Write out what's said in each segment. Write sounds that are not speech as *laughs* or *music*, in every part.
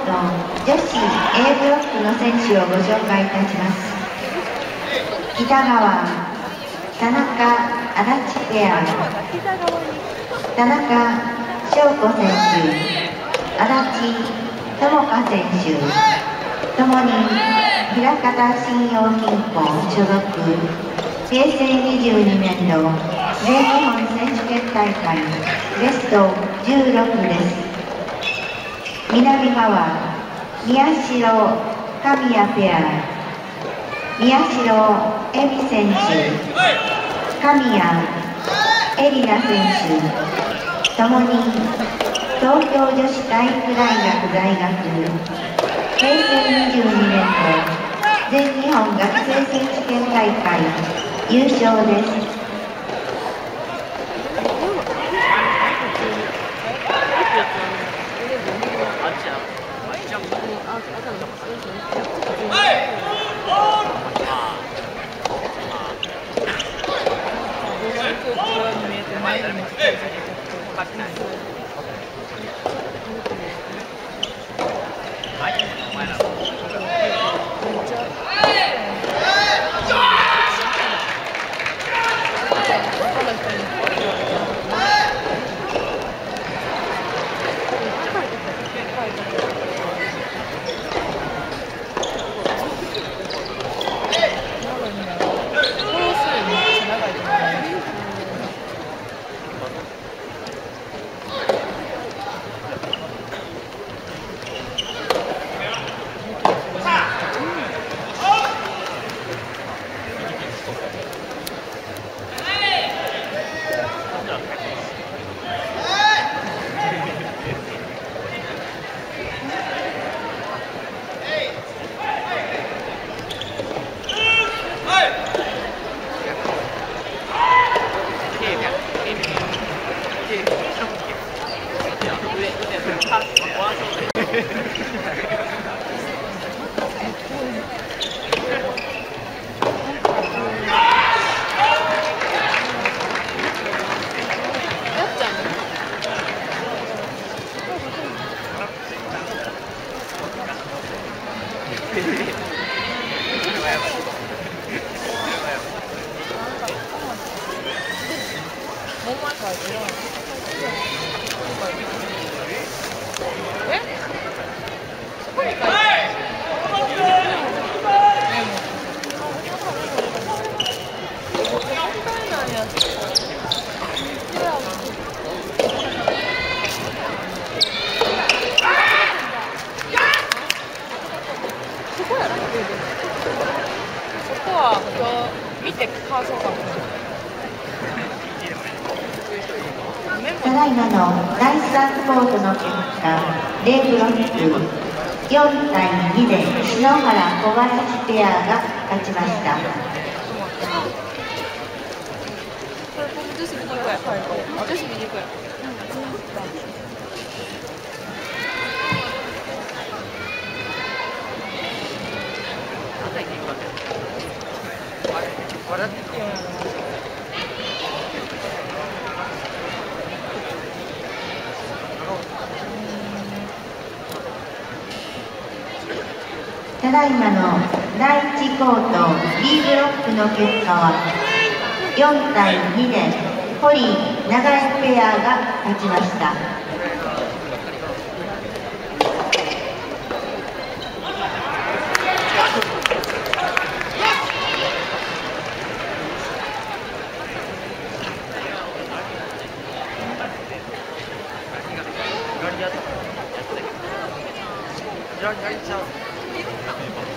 女子 A ブロックの選手をご紹介いたします。北川田中足立ペア。田中翔子選手。足立智香選手。ともに平方信用金庫所属。平成22年度全日本選手権大会ベスト16です。南側宮代神谷ペア。宮代恵美選手。神谷絵里奈選手。ともに東京女子体育大学在学。平成22年度全日本学生選手権大会優勝です。た 対2で篠原小林ペアが勝ちました。ただいまの第1コート B ブロックの結果は4対2で堀・長井ペアが勝ちました。左左ちゃう。people.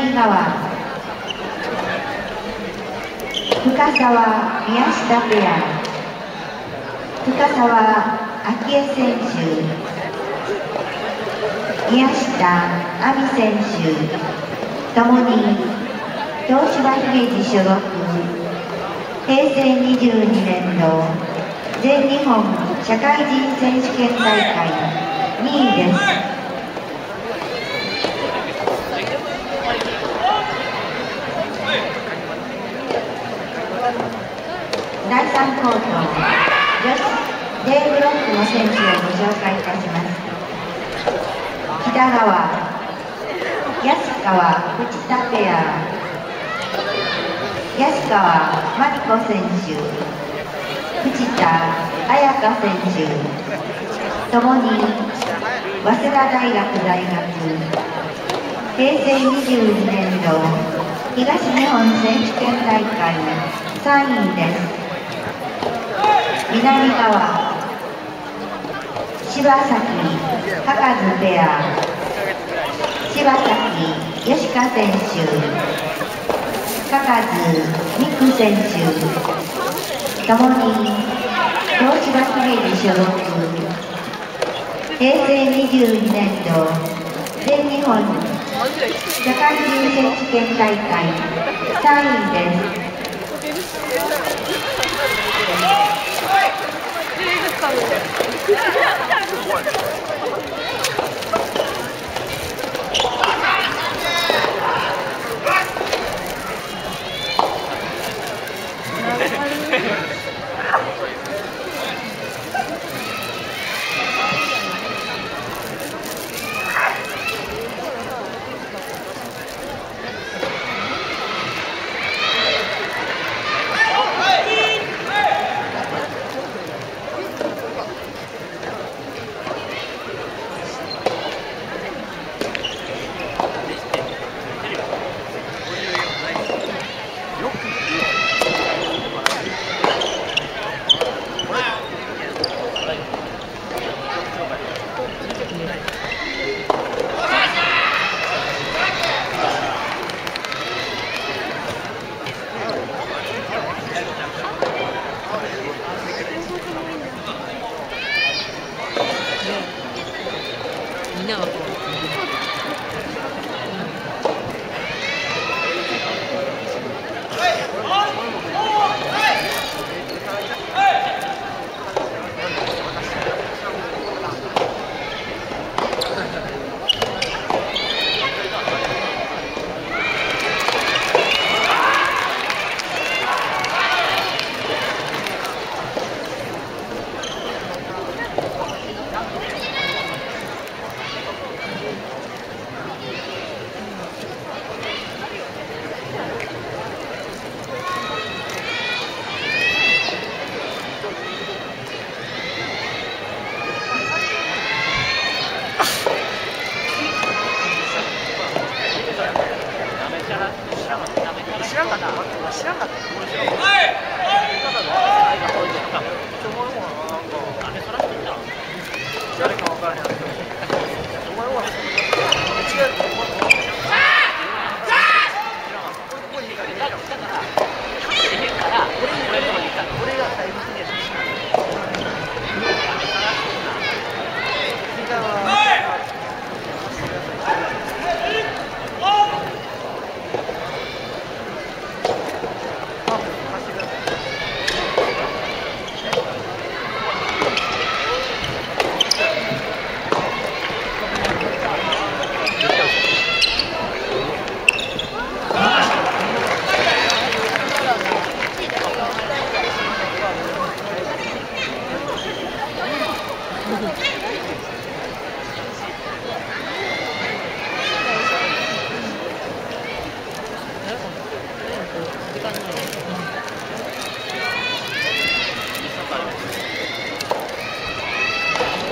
深沢宮下ペア深沢昭恵選手宮下亜美選手ともに東芝姫路所属平成22年度全日本社会人選手権大会2位です第3コート女子 D ブロックの選手をご紹介いたします北川安川藤田ペア安川真理子選手藤田彩香選手ともに早稲田大学在学平成22年度東日本選手権大会3位です南側。柴崎博津ペア。柴崎吉香選手。博津美久選手。ともに東芝姫路所属。平成22年度全日本社会人選手権大会3位です。What? *laughs*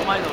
前の。